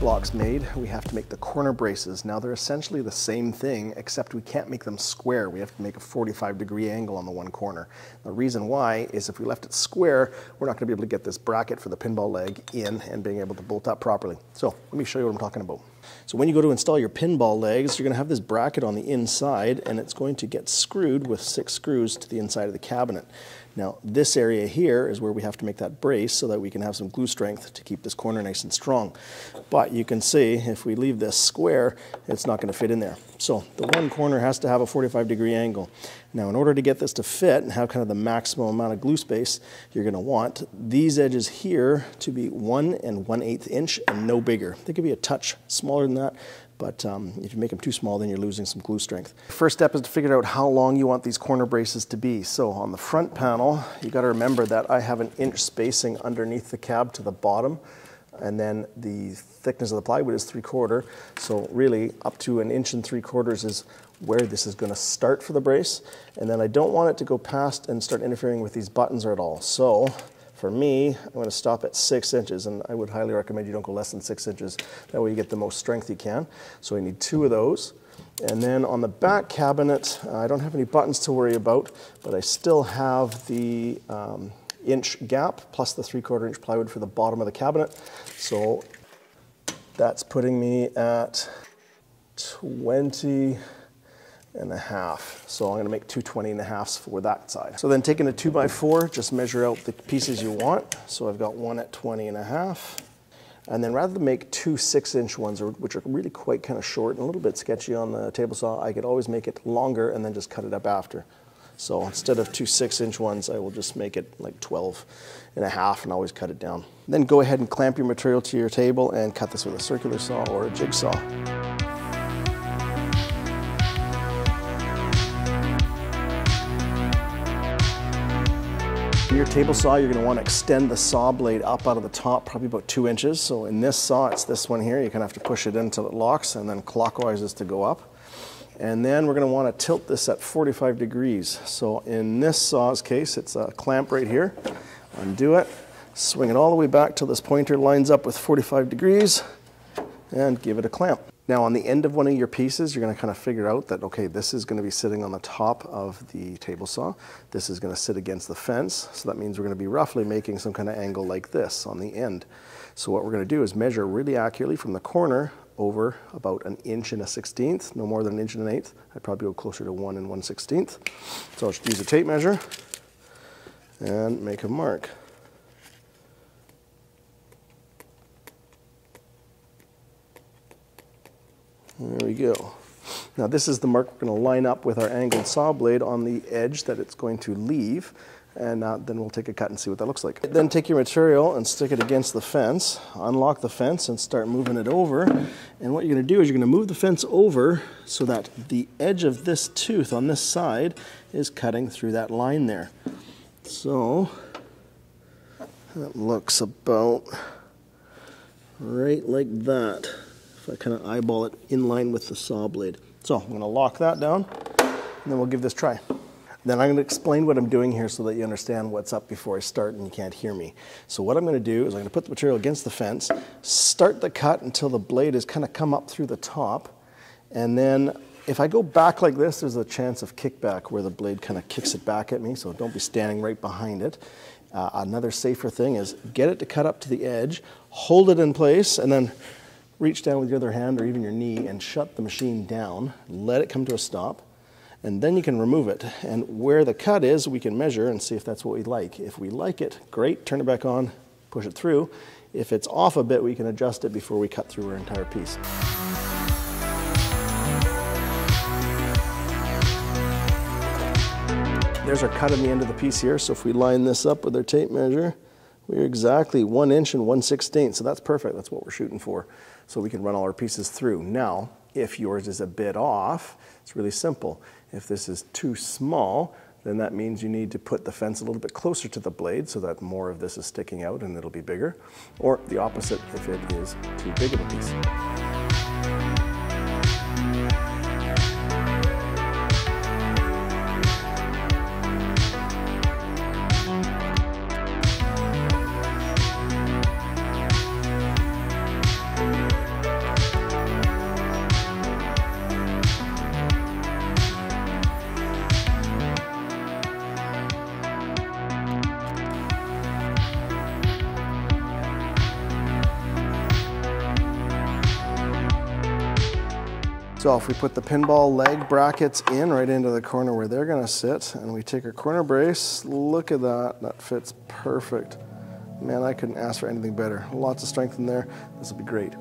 blocks made, we have to make the corner braces. Now they're essentially the same thing, except we can't make them square. We have to make a 45 degree angle on the one corner. The reason why is if we left it square, we're not gonna be able to get this bracket for the pinball leg in and being able to bolt up properly. So let me show you what I'm talking about. So when you go to install your pinball legs, you're gonna have this bracket on the inside and it's going to get screwed with six screws to the inside of the cabinet. Now, this area here is where we have to make that brace so that we can have some glue strength to keep this corner nice and strong. But you can see if we leave this square, it's not going to fit in there. So the one corner has to have a 45 degree angle. Now, in order to get this to fit and have kind of the maximum amount of glue space, you're going to want these edges here to be one and one eighth inch and no bigger. They could be a touch smaller than that, but um, if you make them too small, then you're losing some glue strength. First step is to figure out how long you want these corner braces to be. So on the front panel, you got to remember that I have an inch spacing underneath the cab to the bottom, and then the thickness of the plywood is three quarter. So really, up to an inch and three quarters is where this is going to start for the brace. And then I don't want it to go past and start interfering with these buttons at all. So for me, I'm going to stop at six inches, and I would highly recommend you don't go less than six inches. That way you get the most strength you can. So I need two of those. And then on the back cabinet, I don't have any buttons to worry about, but I still have the um, inch gap plus the three quarter inch plywood for the bottom of the cabinet. So that's putting me at 20 and a half. So I'm gonna make two 20 and a halfs for that side. So then taking a two by four, just measure out the pieces you want. So I've got one at 20 and a half. And then rather than make two six inch ones, which are really quite kind of short and a little bit sketchy on the table saw, I could always make it longer and then just cut it up after. So instead of two six inch ones, I will just make it like 12 and a half and always cut it down. Then go ahead and clamp your material to your table and cut this with a circular saw or a jigsaw. your table saw, you're gonna wanna extend the saw blade up out of the top, probably about two inches. So in this saw, it's this one here. You kind of have to push it until it locks and then clockwise is to go up. And then we're gonna want to tilt this at 45 degrees. So in this saw's case, it's a clamp right here. Undo it, swing it all the way back till this pointer lines up with 45 degrees and give it a clamp. Now on the end of one of your pieces, you're gonna kind of figure out that, okay, this is gonna be sitting on the top of the table saw. This is gonna sit against the fence. So that means we're gonna be roughly making some kind of angle like this on the end. So what we're gonna do is measure really accurately from the corner over about an inch and a sixteenth, no more than an inch and an eighth. I'd probably go closer to one and one sixteenth. So I'll just use a tape measure and make a mark. There we go. Now this is the mark we're going to line up with our angled saw blade on the edge that it's going to leave and uh, then we'll take a cut and see what that looks like. Then take your material and stick it against the fence, unlock the fence and start moving it over. And what you're going to do is you're going to move the fence over so that the edge of this tooth on this side is cutting through that line there. So that looks about right like that. If I kind of eyeball it in line with the saw blade. So I'm to lock that down and then we'll give this a Then I'm going to explain what I'm doing here so that you understand what's up before I start and you can't hear me. So what I'm going to do is I'm going to put the material against the fence, start the cut until the blade has kind of come up through the top, and then if I go back like this, there's a chance of kickback where the blade kind of kicks it back at me, so don't be standing right behind it. Uh, another safer thing is get it to cut up to the edge, hold it in place, and then reach down with your other hand or even your knee and shut the machine down, let it come to a stop, and then you can remove it. And where the cut is, we can measure and see if that's what we like. If we like it, great, turn it back on, push it through. If it's off a bit, we can adjust it before we cut through our entire piece. There's our cut on the end of the piece here, so if we line this up with our tape measure, we're exactly one inch and one sixteenth, so that's perfect. That's what we're shooting for. So we can run all our pieces through. Now, if yours is a bit off, it's really simple. If this is too small, then that means you need to put the fence a little bit closer to the blade so that more of this is sticking out and it'll be bigger. Or the opposite if it is too big of a piece. So if we put the pinball leg brackets in right into the corner where they're gonna sit, and we take our corner brace, look at that, that fits perfect. Man, I couldn't ask for anything better. Lots of strength in there, this will be great.